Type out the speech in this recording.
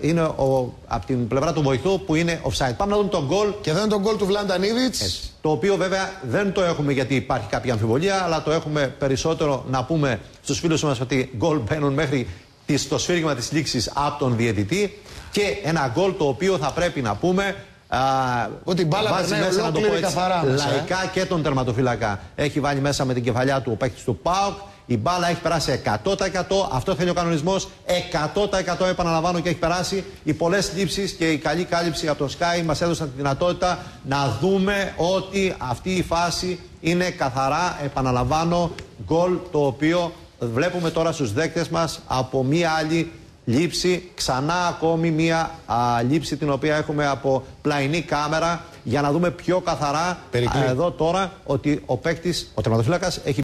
είναι ο, από την πλευρά του βοηθού που είναι offside. Πάμε να δούμε τον γκολ. Και δεν είναι τον γκολ του Βλαντανίδη. Το οποίο βέβαια δεν το έχουμε γιατί υπάρχει κάποια αμφιβολία, αλλά το έχουμε περισσότερο να πούμε στους φίλους μας ότι γκολ μπαίνουν μέχρι το σφύριγμα της λήξης από τον διαιτητή. Και ένα γκολ το οποίο θα πρέπει να πούμε Α, ότι η μπάλα βάζει μέσα να το πω έτσι, καθαρά λαϊκά ε. και τον τερματοφύλακα. Έχει βάλει μέσα με την κεφαλιά του ο παίκτης του ΠΑΟΚ. Η μπάλα έχει περάσει 100%. Αυτό θέλει ο κανονισμός. 100% επαναλαμβάνω και έχει περάσει. Οι πολλές λήψει και η καλή κάλυψη από το Sky μας έδωσαν τη δυνατότητα να δούμε ότι αυτή η φάση είναι καθαρά, επαναλαμβάνω, γκολ το οποίο βλέπουμε τώρα στους δέκτες μας από μία άλλη λήψη, ξανά ακόμη μία α, λήψη την οποία έχουμε από πλαϊνή κάμερα για να δούμε πιο καθαρά εδώ τώρα ότι ο παίκτης, ο τερματοφύλακας έχει